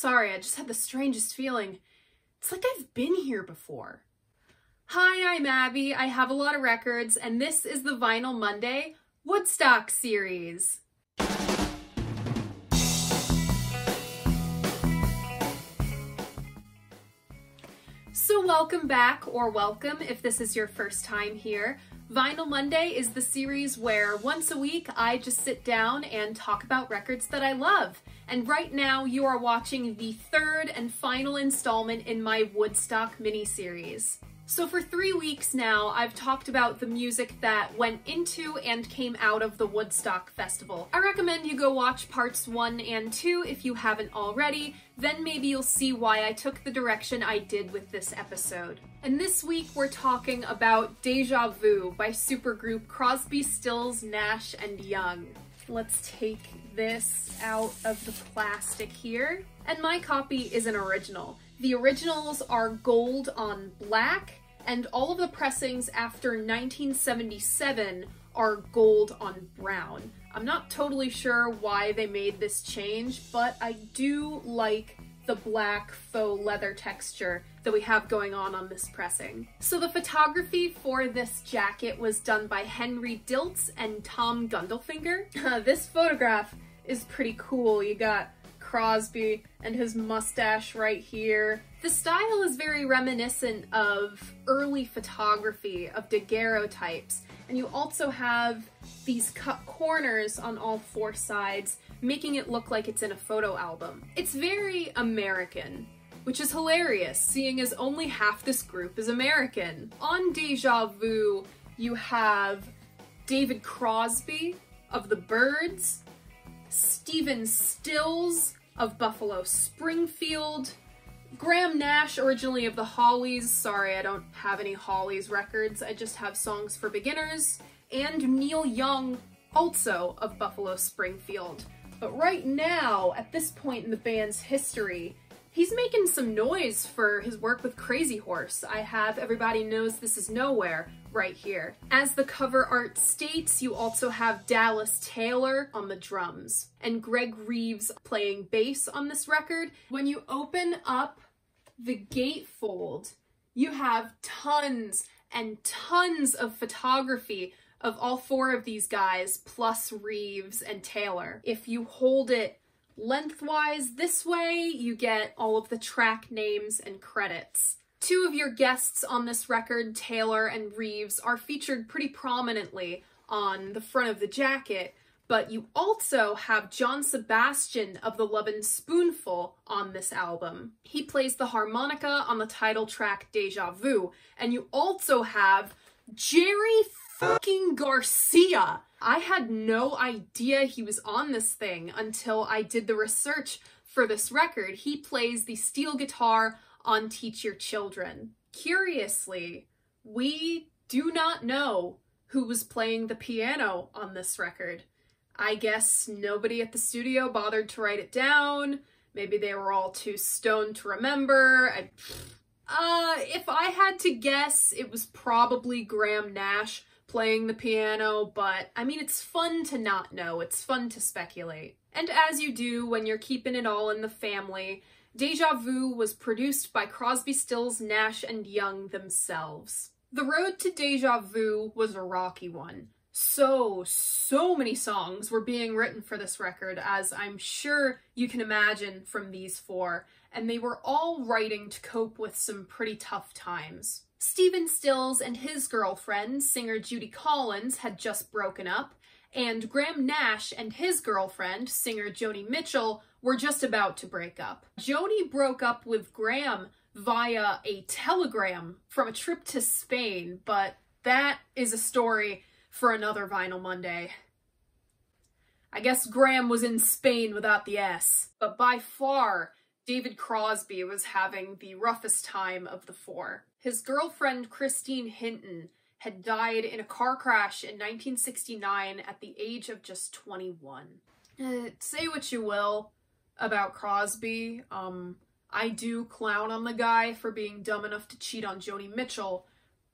Sorry, I just had the strangest feeling. It's like I've been here before. Hi, I'm Abby. I have a lot of records, and this is the Vinyl Monday Woodstock series. So welcome back, or welcome if this is your first time here. Vinyl Monday is the series where once a week I just sit down and talk about records that I love. And right now you are watching the third and final installment in my Woodstock mini-series. So for three weeks now, I've talked about the music that went into and came out of the Woodstock Festival. I recommend you go watch parts one and two if you haven't already, then maybe you'll see why I took the direction I did with this episode. And this week we're talking about Deja Vu by supergroup Crosby, Stills, Nash, and Young. Let's take this out of the plastic here. And my copy is an original. The originals are gold on black, and all of the pressings after 1977 are gold on brown. I'm not totally sure why they made this change, but I do like the black faux leather texture that we have going on on this pressing. So the photography for this jacket was done by Henry Diltz and Tom Gundelfinger. this photograph is pretty cool. You got Crosby and his mustache right here. The style is very reminiscent of early photography of daguerreotypes, and you also have these cut corners on all four sides, making it look like it's in a photo album. It's very American, which is hilarious, seeing as only half this group is American. On Deja Vu, you have David Crosby of the Byrds, Stephen Stills of Buffalo Springfield, Graham Nash, originally of the Hollies. Sorry, I don't have any Hollies records. I just have songs for beginners. And Neil Young, also of Buffalo Springfield. But right now, at this point in the band's history, he's making some noise for his work with Crazy Horse. I have Everybody Knows This Is Nowhere, right here. As the cover art states, you also have Dallas Taylor on the drums and Greg Reeves playing bass on this record. When you open up the gatefold, you have tons and tons of photography of all four of these guys, plus Reeves and Taylor. If you hold it lengthwise this way, you get all of the track names and credits. Two of your guests on this record, Taylor and Reeves, are featured pretty prominently on the front of the jacket, but you also have John Sebastian of the Lovin' Spoonful on this album. He plays the harmonica on the title track Deja Vu, and you also have Jerry fucking Garcia. I had no idea he was on this thing until I did the research for this record. He plays the steel guitar on Teach Your Children. Curiously, we do not know who was playing the piano on this record. I guess nobody at the studio bothered to write it down. Maybe they were all too stoned to remember. I, uh, if I had to guess, it was probably Graham Nash playing the piano, but I mean, it's fun to not know. It's fun to speculate. And as you do when you're keeping it all in the family, Deja Vu was produced by Crosby, Stills, Nash, and Young themselves. The road to Deja Vu was a rocky one. So, so many songs were being written for this record, as I'm sure you can imagine from these four, and they were all writing to cope with some pretty tough times. Stephen Stills and his girlfriend, singer Judy Collins, had just broken up, and Graham Nash and his girlfriend, singer Joni Mitchell, were just about to break up. Joni broke up with Graham via a telegram from a trip to Spain, but that is a story for another Vinyl Monday. I guess Graham was in Spain without the S, but by far, David Crosby was having the roughest time of the four. His girlfriend, Christine Hinton, had died in a car crash in 1969 at the age of just 21. Uh, say what you will, about Crosby. Um, I do clown on the guy for being dumb enough to cheat on Joni Mitchell,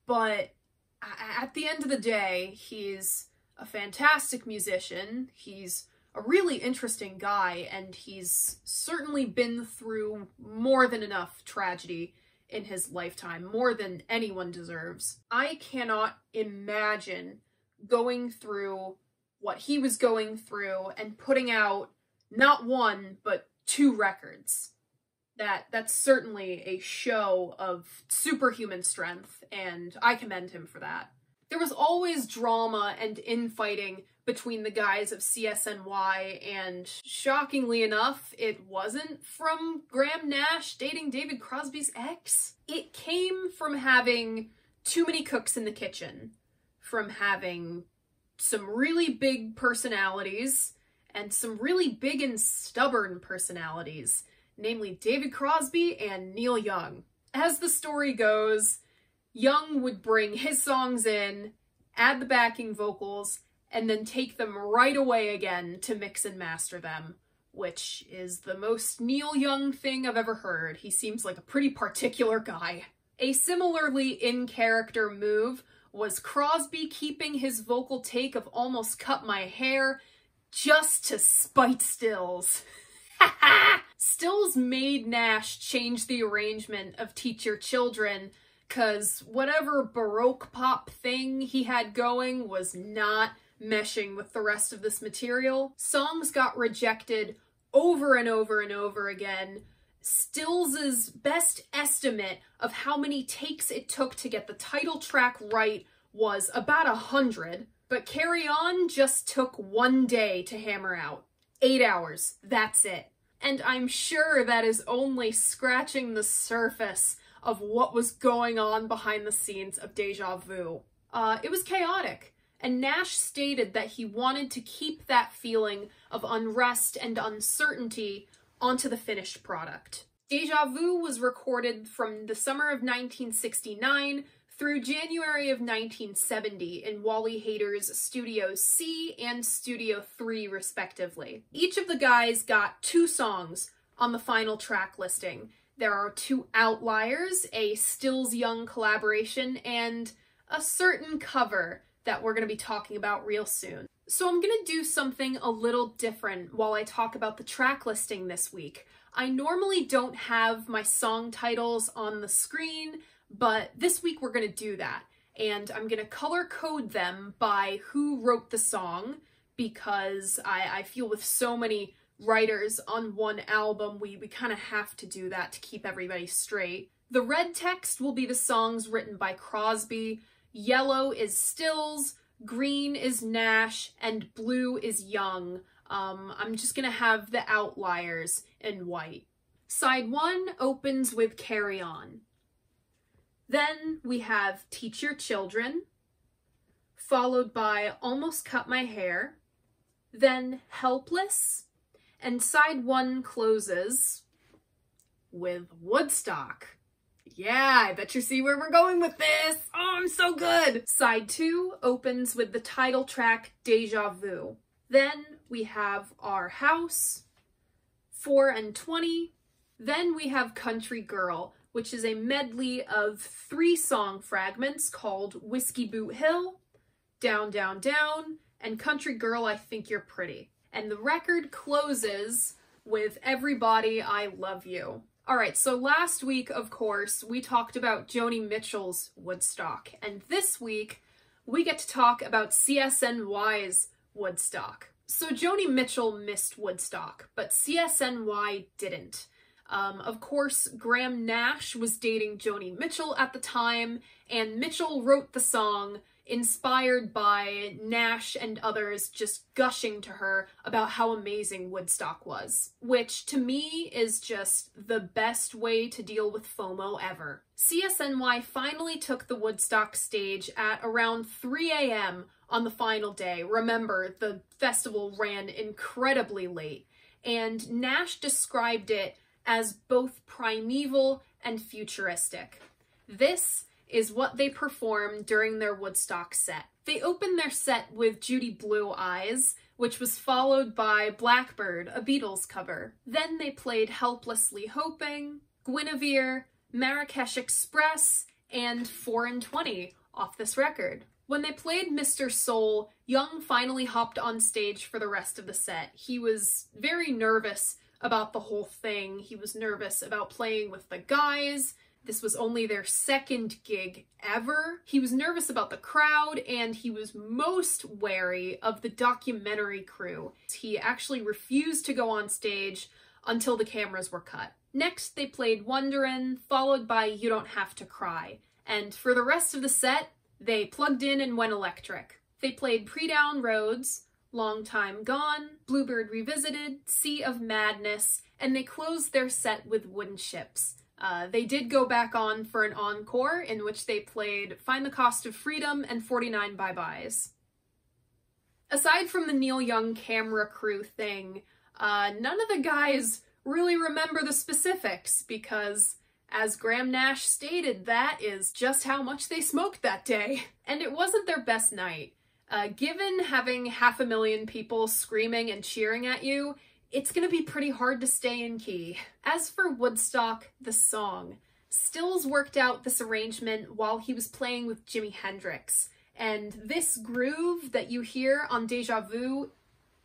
but at the end of the day, he's a fantastic musician. He's a really interesting guy, and he's certainly been through more than enough tragedy in his lifetime, more than anyone deserves. I cannot imagine going through what he was going through and putting out not one, but two records. That that's certainly a show of superhuman strength, and I commend him for that. There was always drama and infighting between the guys of CSNY, and shockingly enough, it wasn't from Graham Nash dating David Crosby's ex. It came from having too many cooks in the kitchen, from having some really big personalities and some really big and stubborn personalities, namely David Crosby and Neil Young. As the story goes, Young would bring his songs in, add the backing vocals, and then take them right away again to mix and master them, which is the most Neil Young thing I've ever heard. He seems like a pretty particular guy. A similarly in character move was Crosby keeping his vocal take of Almost Cut My Hair just to spite Stills. Stills made Nash change the arrangement of Teach Your Children because whatever Baroque pop thing he had going was not meshing with the rest of this material. Songs got rejected over and over and over again. Stills's best estimate of how many takes it took to get the title track right was about a hundred, but Carry On just took one day to hammer out. Eight hours, that's it. And I'm sure that is only scratching the surface of what was going on behind the scenes of Deja Vu. Uh, it was chaotic. And Nash stated that he wanted to keep that feeling of unrest and uncertainty onto the finished product. Deja Vu was recorded from the summer of 1969 through January of 1970 in Wally Heider's Studio C and Studio 3 respectively. Each of the guys got two songs on the final track listing. There are two outliers, a Stills Young collaboration, and a certain cover that we're going to be talking about real soon. So I'm going to do something a little different while I talk about the track listing this week. I normally don't have my song titles on the screen, but this week we're going to do that. And I'm going to color code them by who wrote the song because I, I feel with so many writers on one album, we, we kind of have to do that to keep everybody straight. The red text will be the songs written by Crosby, Yellow is Stills, green is Nash, and blue is Young. Um, I'm just gonna have the outliers in white. Side one opens with Carry On. Then we have Teach Your Children, followed by Almost Cut My Hair, then Helpless, and side one closes with Woodstock. Yeah, I bet you see where we're going with this. Oh, I'm so good. Side two opens with the title track Deja Vu. Then we have Our House, 4 and 20. Then we have Country Girl, which is a medley of three song fragments called Whiskey Boot Hill, Down, Down, Down, and Country Girl, I Think You're Pretty. And the record closes with Everybody I Love You. All right, so last week, of course, we talked about Joni Mitchell's Woodstock, and this week we get to talk about CSNY's Woodstock. So Joni Mitchell missed Woodstock, but CSNY didn't. Um, of course, Graham Nash was dating Joni Mitchell at the time, and Mitchell wrote the song inspired by Nash and others just gushing to her about how amazing Woodstock was, which to me is just the best way to deal with FOMO ever. CSNY finally took the Woodstock stage at around 3 a.m. on the final day. Remember, the festival ran incredibly late, and Nash described it as both primeval and futuristic. This is what they performed during their Woodstock set. They opened their set with Judy Blue Eyes, which was followed by Blackbird, a Beatles cover. Then they played Helplessly Hoping, Guinevere, Marrakesh Express, and 4 and 20 off this record. When they played Mr. Soul, Young finally hopped on stage for the rest of the set. He was very nervous about the whole thing. He was nervous about playing with the guys. This was only their second gig ever. He was nervous about the crowd and he was most wary of the documentary crew. He actually refused to go on stage until the cameras were cut. Next, they played Wonderin', followed by You Don't Have to Cry. And for the rest of the set, they plugged in and went electric. They played Pre-Down Roads, Long Time Gone, Bluebird Revisited, Sea of Madness, and they closed their set with Wooden Ships. Uh, they did go back on for an encore in which they played Find the Cost of Freedom and 49 Bye Byes. Aside from the Neil Young camera crew thing, uh, none of the guys really remember the specifics because, as Graham Nash stated, that is just how much they smoked that day. And it wasn't their best night. Uh, given having half a million people screaming and cheering at you, it's gonna be pretty hard to stay in key. As for Woodstock, the song, Stills worked out this arrangement while he was playing with Jimi Hendrix, and this groove that you hear on Deja Vu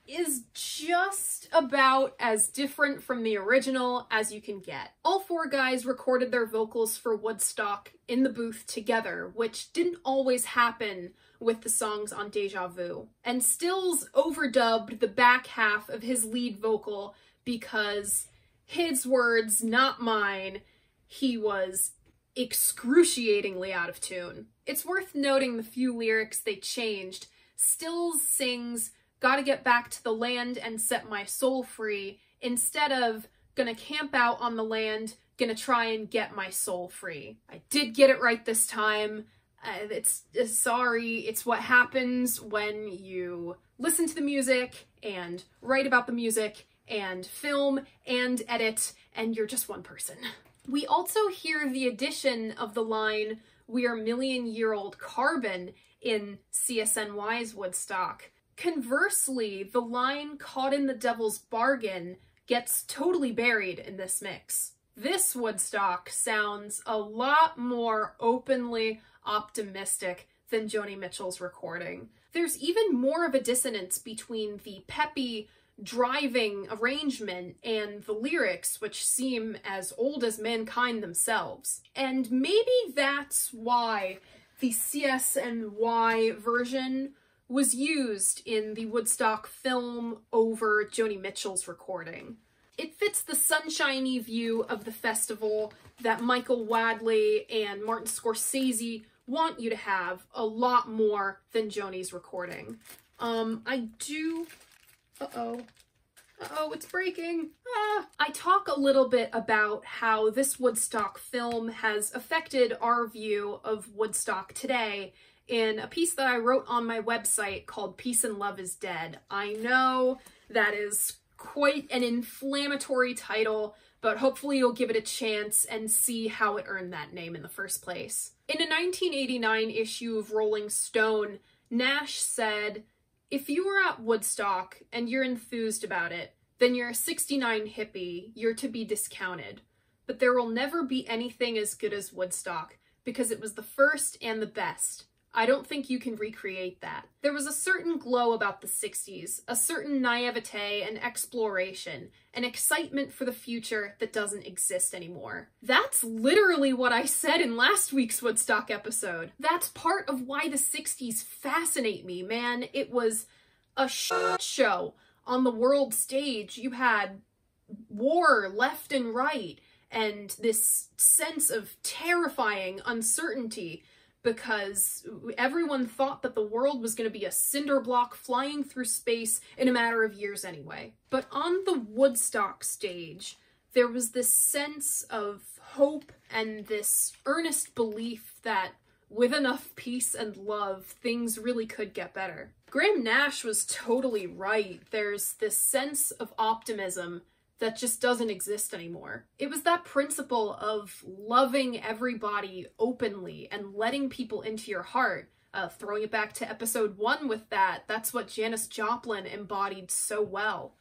is just about as different from the original as you can get. All four guys recorded their vocals for Woodstock in the booth together, which didn't always happen with the songs on Deja Vu. And Stills overdubbed the back half of his lead vocal because his words, not mine, he was excruciatingly out of tune. It's worth noting the few lyrics they changed. Stills sings, Gotta get back to the land and set my soul free, instead of gonna camp out on the land, gonna try and get my soul free. I did get it right this time. Uh, it's uh, sorry, it's what happens when you listen to the music and write about the music and film and edit, and you're just one person. We also hear the addition of the line, We are million year old carbon in CSNY's Woodstock. Conversely, the line caught in the devil's bargain gets totally buried in this mix. This Woodstock sounds a lot more openly optimistic than Joni Mitchell's recording. There's even more of a dissonance between the peppy, driving arrangement and the lyrics, which seem as old as mankind themselves. And maybe that's why the CSNY version was used in the Woodstock film over Joni Mitchell's recording. It fits the sunshiny view of the festival that Michael Wadleigh and Martin Scorsese want you to have a lot more than Joni's recording. Um, I do... Uh-oh. Uh-oh, it's breaking. Ah. I talk a little bit about how this Woodstock film has affected our view of Woodstock today in a piece that I wrote on my website called Peace and Love is Dead. I know that is quite an inflammatory title, but hopefully you'll give it a chance and see how it earned that name in the first place. In a 1989 issue of Rolling Stone, Nash said, If you were at Woodstock and you're enthused about it, then you're a 69 hippie, you're to be discounted. But there will never be anything as good as Woodstock, because it was the first and the best. I don't think you can recreate that. There was a certain glow about the 60s, a certain naivete and exploration, an excitement for the future that doesn't exist anymore. That's literally what I said in last week's Woodstock episode. That's part of why the 60s fascinate me, man. It was a show on the world stage. You had war left and right, and this sense of terrifying uncertainty because everyone thought that the world was going to be a cinder block flying through space in a matter of years anyway. But on the Woodstock stage, there was this sense of hope and this earnest belief that with enough peace and love, things really could get better. Graham Nash was totally right. There's this sense of optimism that just doesn't exist anymore. It was that principle of loving everybody openly and letting people into your heart. Uh, throwing it back to episode one with that, that's what Janis Joplin embodied so well.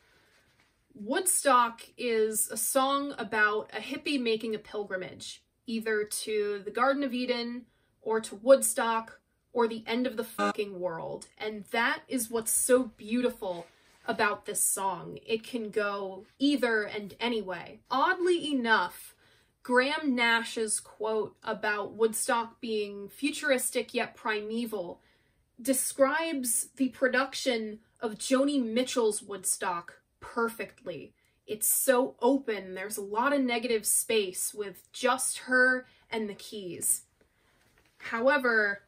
Woodstock is a song about a hippie making a pilgrimage, either to the Garden of Eden, or to Woodstock, or the end of the fucking world. And that is what's so beautiful about this song. It can go either and anyway. Oddly enough, Graham Nash's quote about Woodstock being futuristic yet primeval describes the production of Joni Mitchell's Woodstock perfectly. It's so open, there's a lot of negative space with just her and the keys. However,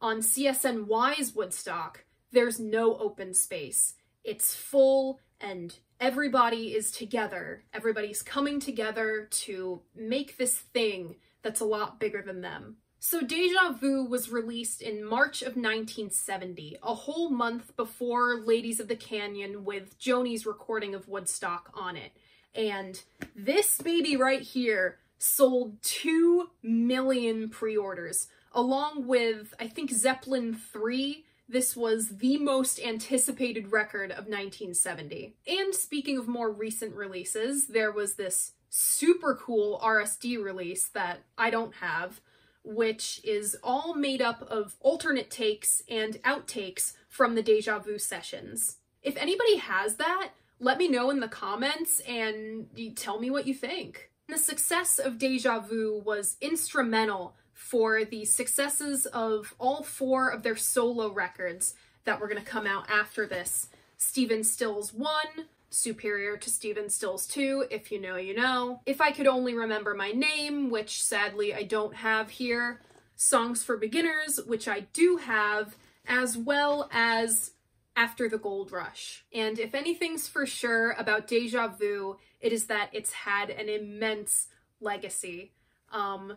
on CSNY's Woodstock, there's no open space. It's full and everybody is together. Everybody's coming together to make this thing that's a lot bigger than them. So Deja Vu was released in March of 1970, a whole month before Ladies of the Canyon with Joni's recording of Woodstock on it. And this baby right here sold 2 million pre-orders, along with, I think, Zeppelin 3. This was the most anticipated record of 1970. And speaking of more recent releases, there was this super cool RSD release that I don't have, which is all made up of alternate takes and outtakes from the Deja Vu sessions. If anybody has that, let me know in the comments and tell me what you think. The success of Deja Vu was instrumental for the successes of all four of their solo records that were going to come out after this. Stephen Stills 1, superior to Stephen Stills 2, if you know, you know. If I Could Only Remember My Name, which sadly I don't have here. Songs for Beginners, which I do have, as well as After the Gold Rush. And if anything's for sure about Deja Vu, it is that it's had an immense legacy. Um,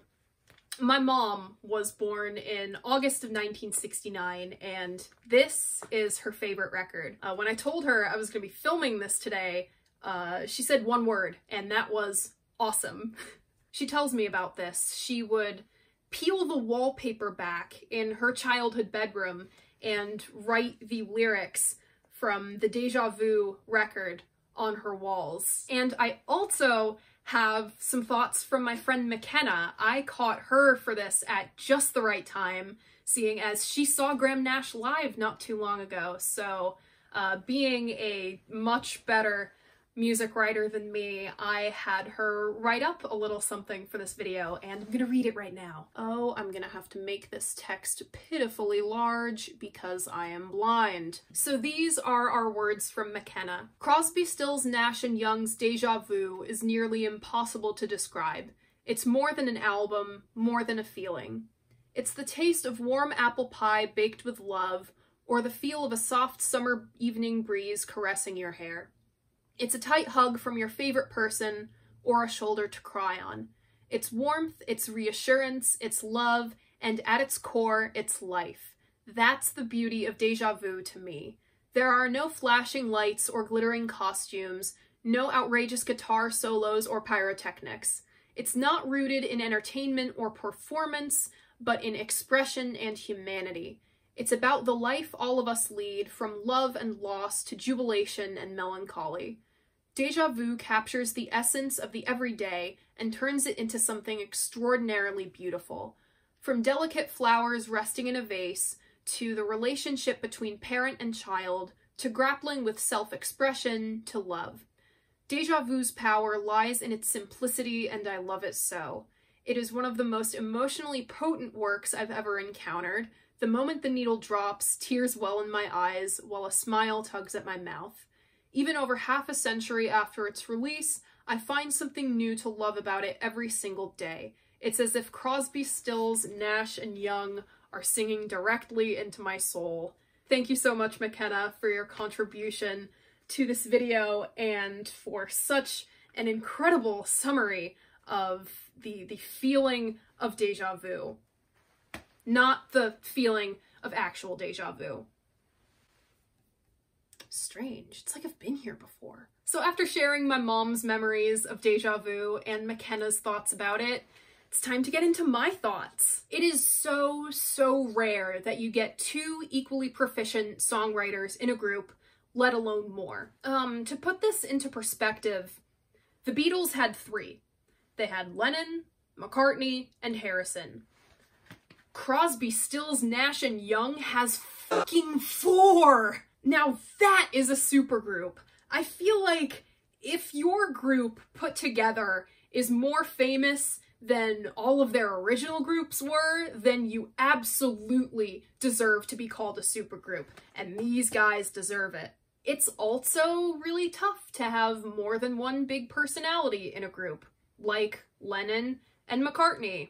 my mom was born in August of 1969, and this is her favorite record. Uh, when I told her I was going to be filming this today, uh, she said one word, and that was awesome. she tells me about this. She would peel the wallpaper back in her childhood bedroom and write the lyrics from the Deja Vu record on her walls. And I also have some thoughts from my friend McKenna. I caught her for this at just the right time, seeing as she saw Graham Nash live not too long ago. So, uh, being a much better music writer than me, I had her write up a little something for this video, and I'm gonna read it right now. Oh, I'm gonna have to make this text pitifully large because I am blind. So these are our words from McKenna. Crosby, Stills, Nash, and Young's Deja Vu is nearly impossible to describe. It's more than an album, more than a feeling. It's the taste of warm apple pie baked with love, or the feel of a soft summer evening breeze caressing your hair. It's a tight hug from your favorite person or a shoulder to cry on. It's warmth, it's reassurance, it's love, and at its core, it's life. That's the beauty of deja vu to me. There are no flashing lights or glittering costumes, no outrageous guitar solos or pyrotechnics. It's not rooted in entertainment or performance, but in expression and humanity. It's about the life all of us lead, from love and loss to jubilation and melancholy. Deja vu captures the essence of the everyday and turns it into something extraordinarily beautiful. From delicate flowers resting in a vase, to the relationship between parent and child, to grappling with self-expression, to love. Deja vu's power lies in its simplicity, and I love it so. It is one of the most emotionally potent works I've ever encountered. The moment the needle drops, tears well in my eyes, while a smile tugs at my mouth. Even over half a century after its release, I find something new to love about it every single day. It's as if Crosby, Stills, Nash, and Young are singing directly into my soul. Thank you so much, McKenna, for your contribution to this video and for such an incredible summary of the, the feeling of deja vu. Not the feeling of actual deja vu strange. It's like I've been here before. So after sharing my mom's memories of deja vu and McKenna's thoughts about it, it's time to get into my thoughts. It is so, so rare that you get two equally proficient songwriters in a group, let alone more. Um, to put this into perspective, the Beatles had three. They had Lennon, McCartney, and Harrison. Crosby, Stills, Nash, and Young has fucking four! Now that is a supergroup. I feel like if your group put together is more famous than all of their original groups were, then you absolutely deserve to be called a supergroup. And these guys deserve it. It's also really tough to have more than one big personality in a group, like Lennon and McCartney,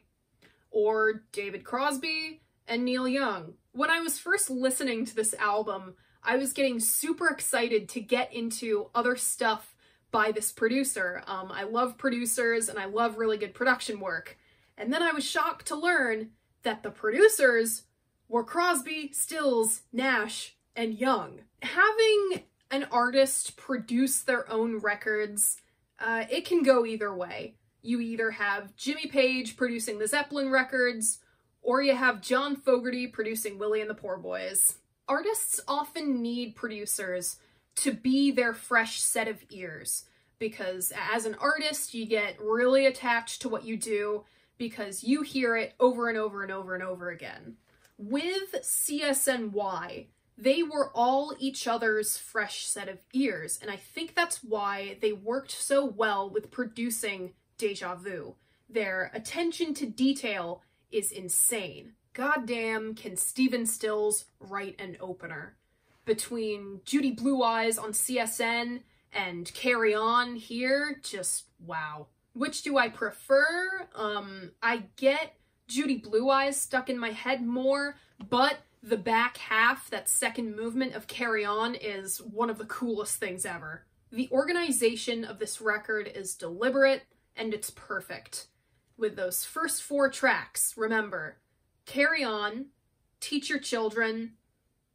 or David Crosby and Neil Young. When I was first listening to this album, I was getting super excited to get into other stuff by this producer. Um, I love producers and I love really good production work. And then I was shocked to learn that the producers were Crosby, Stills, Nash, and Young. Having an artist produce their own records, uh, it can go either way. You either have Jimmy Page producing the Zeppelin records, or you have John Fogerty producing Willie and the Poor Boys. Artists often need producers to be their fresh set of ears because as an artist, you get really attached to what you do because you hear it over and over and over and over again. With CSNY, they were all each other's fresh set of ears, and I think that's why they worked so well with producing Deja Vu. Their attention to detail is insane. Goddamn, can Stephen Stills write an opener? Between Judy Blue Eyes on CSN and Carry On here, just wow. Which do I prefer? Um, I get Judy Blue Eyes stuck in my head more, but the back half, that second movement of Carry On, is one of the coolest things ever. The organization of this record is deliberate and it's perfect. With those first four tracks, remember, Carry On, Teach Your Children,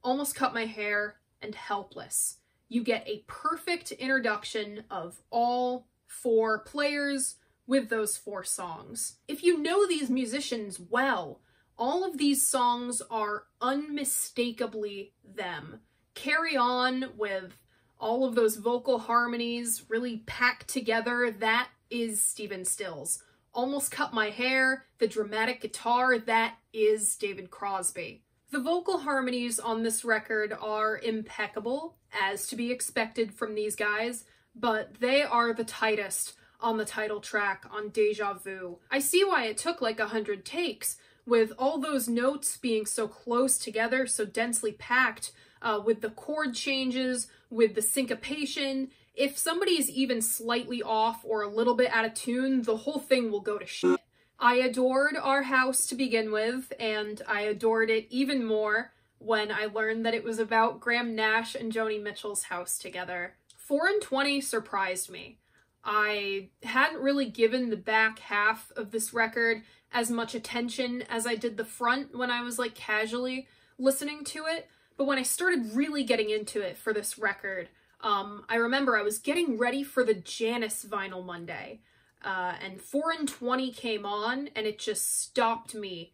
Almost Cut My Hair, and Helpless you get a perfect introduction of all four players with those four songs. If you know these musicians well, all of these songs are unmistakably them. Carry on with all of those vocal harmonies really packed together. That is Stephen Stills. Almost Cut My Hair, the dramatic guitar, that is David Crosby. The vocal harmonies on this record are impeccable, as to be expected from these guys, but they are the tightest on the title track on Deja Vu. I see why it took like a hundred takes, with all those notes being so close together, so densely packed, uh, with the chord changes, with the syncopation. If somebody is even slightly off or a little bit out of tune, the whole thing will go to shit. I adored Our House to begin with, and I adored it even more when I learned that it was about Graham Nash and Joni Mitchell's house together. 4 and 20 surprised me. I hadn't really given the back half of this record as much attention as I did the front when I was like casually listening to it, but when I started really getting into it for this record, um, I remember I was getting ready for the Janis Vinyl Monday, uh, and 4 and 20 came on, and it just stopped me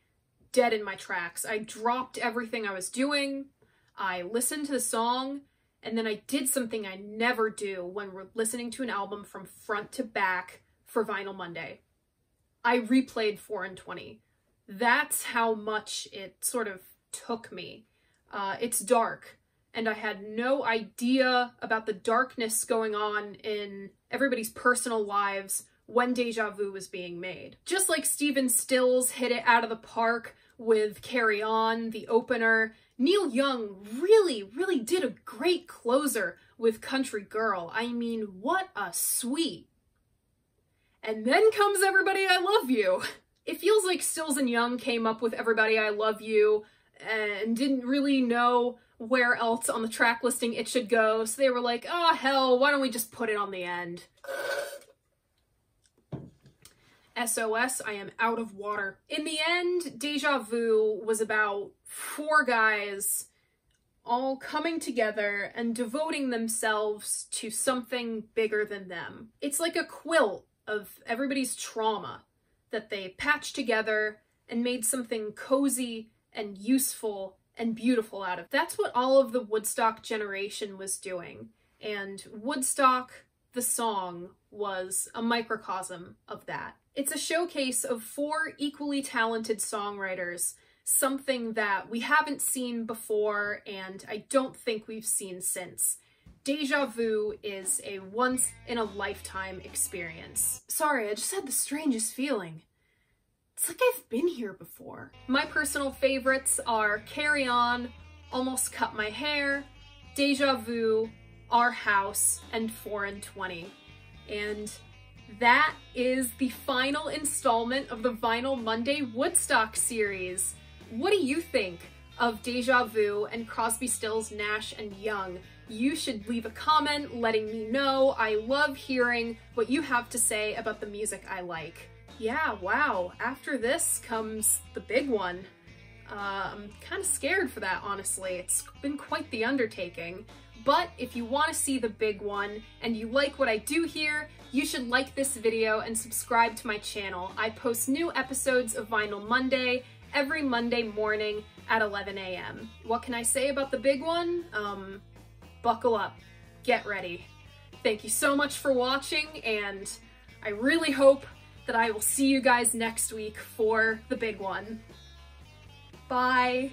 dead in my tracks. I dropped everything I was doing, I listened to the song, and then I did something I never do when we're listening to an album from front to back for Vinyl Monday. I replayed 4 and 20. That's how much it sort of took me. Uh, it's dark, and I had no idea about the darkness going on in everybody's personal lives when Deja Vu was being made. Just like Stephen Stills hit it out of the park with Carry On, the opener, Neil Young really, really did a great closer with Country Girl. I mean, what a sweet. And then comes Everybody I Love You. It feels like Stills and Young came up with Everybody I Love You eh, and didn't really know where else on the track listing it should go, so they were like, oh hell, why don't we just put it on the end? SOS, I am out of water. In the end, Deja Vu was about four guys all coming together and devoting themselves to something bigger than them. It's like a quilt of everybody's trauma that they patched together and made something cozy and useful and beautiful out of. That's what all of the Woodstock generation was doing. And Woodstock, the song, was a microcosm of that. It's a showcase of four equally talented songwriters something that we haven't seen before and I don't think we've seen since. Deja vu is a once in a lifetime experience. Sorry, I just had the strangest feeling. It's like I've been here before. My personal favorites are Carry On, Almost Cut My Hair, Deja Vu, Our House, and 4 and 20. And that is the final installment of the Vinyl Monday Woodstock series. What do you think of Deja Vu and Crosby, Stills, Nash, and Young? You should leave a comment letting me know. I love hearing what you have to say about the music I like. Yeah, wow, after this comes the big one. Uh, I'm kind of scared for that, honestly. It's been quite the undertaking. But if you want to see the big one and you like what I do here, you should like this video and subscribe to my channel. I post new episodes of Vinyl Monday every Monday morning at 11 a.m. What can I say about the big one? Um, buckle up, get ready. Thank you so much for watching and I really hope that I will see you guys next week for the big one. Bye.